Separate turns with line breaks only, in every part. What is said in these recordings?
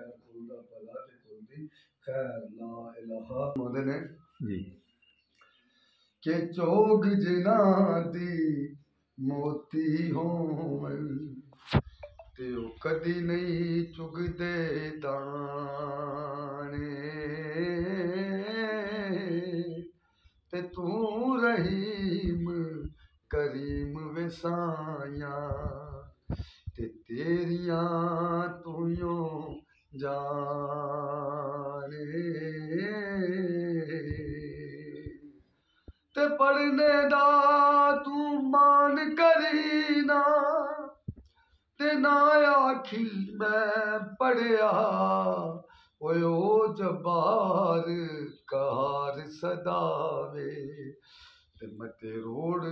खैर कुल दा भला ते कुल दी खैर ला इलाहा बोलदे ने
ਜੀ
ਕਿ ਚੋਗ ਜਿਨ੍ਹਾਂ ਦੀ ਮੋਤੀ ਹੋਵਣ ਤੇ ਉਹ ਕਦੀ ਨਹੀਂ ਚੁਗਦੇ ਦਾਣੇ ਤੇ ਤੂੰ ਰਹੀਮ ਕਰੀਮ ਵਸਾਇਆ ਤੇ ਤੇਰੀਆਂ ਤੂੰ ਜਾਣੇ। ਤੇ ਪੜਨੇ ਦਾ ਤੂੰ ਮਾਨ ਕਰੀ ਨਾ। ਤੇ ਨਾ ਆਖੀ ਮੈਂ ਪੜਿਆ ਓਏ ਓ ਜਬਾਰ ਕਹਾਰ ਸਦਾਵੇ। ਤੇ ਮਤੇ ਰੋੜ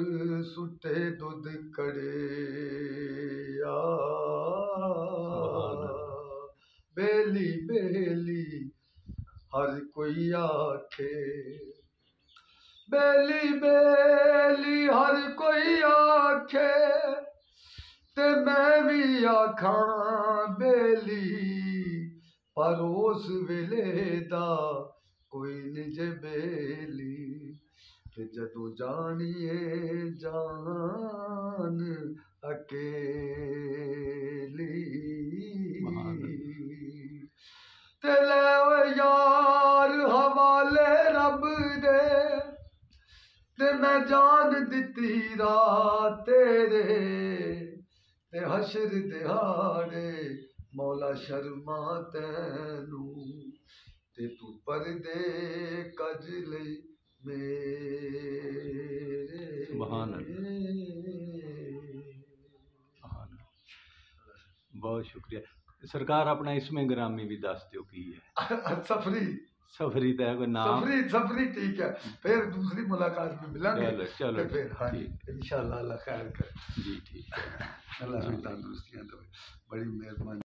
ਸੁੱਟੇ ਦੁੱਧ ਕੜਿਆ। ਬੇਲੀ ਬੇਲੀ, ਹਰ ਕੋਈ ਆਖੇ। ਬੇਲੀ ਬੇਲੀ, ਹਰ ਕੋਈ ਆਖੇ, ਤੇ ਮੈਂ ਵੀ ਆਖਾਂ ਬੇਲੀ, ਪਰ ਉਸ ਵੇਲੇ ਦਾ ਕੋਈ ਨਿਜ ਬੇਲੀ। ਤੇ ਜਦੋਂ ਜਾਣੀਏ ਜਾਨ ਅਕੇਲੀ दे ते मैं जान दिती रात तेरे ते हशर दिहाड़े मौला शर्मा तैनू। ते तू परदे कज ले
मेरे। बहुत शुक्रिया। सरकार अपना इसमें ग्रामी भी दस दौ की है। सफरी।
सफरी
तो था कोई नाम?
सफरी सफरी ठीक है। फिर दूसरी मुलाकात में मिलेंगे।
चलो चलो
फिर हाँ
जी।
इंशाल्लाह अल्लाह खैर कर।
जी ठीक है।
अल्लाह हाँ तंदुरुस्तियाँ दो। बड़ी मेहरबानी।